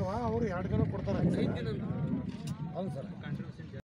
ಇರ್ತಾವ ಅವ್ರು ಎರಡು ಗಂಟೆ ಕೊಡ್ತಾರೆ. ಹೌದು ಸರ್.